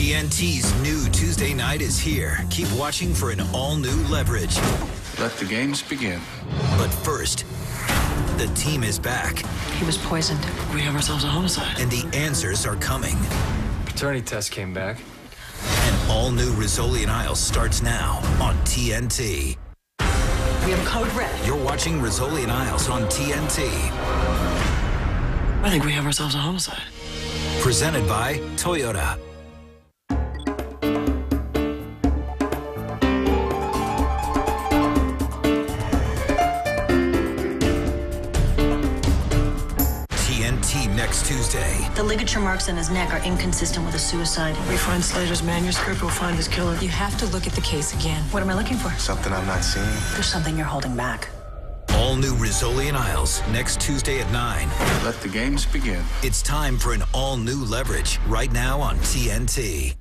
TNT's new Tuesday night is here. Keep watching for an all new leverage. Let the games begin. But first, the team is back, He was poisoned. We have ourselves a homicide. and the answers are coming. Paternity test came back. An all new Rizzoli and Isles starts now on TNT. We have code red. You're watching Rizzoli and Isles on TNT. I think we have ourselves a homicide. Presented by Toyota. TNT next Tuesday. The ligature marks on his neck are inconsistent with a suicide. We find Slater's manuscript, we'll find his killer. You have to look at the case again. What am I looking for? Something I'm not seeing. There's something you're holding back. All new Rizzoli and Isles next Tuesday at 9. Let the games begin. It's time for an all new leverage right now on TNT.